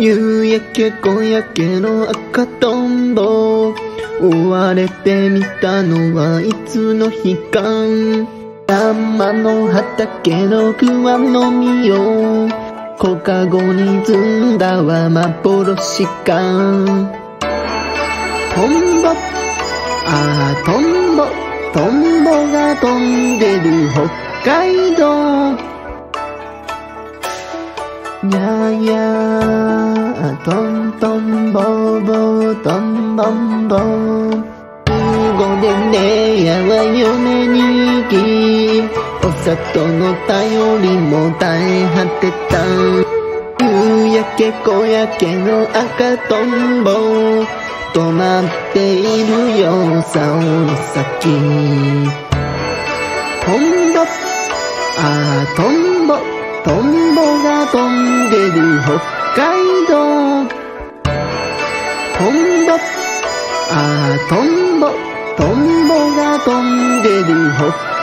夕焼け小焼けの赤とんぼ。追われてみたのはいつの日か。山の畑の桑の実を。小かごに積んだは幻か。トンボ。ああトンボ。トンボが飛んでる北海道。ややトントンボーボートンボンボー午でねやは嫁に行きお砂糖の頼りも耐え果てた夕焼け小焼けの赤とんぼ止まっているよ竿の先。トンボ。ああトンボ。トンボが飛んでる北海道。トンボ。あトンボ。トンボが飛んでるほっ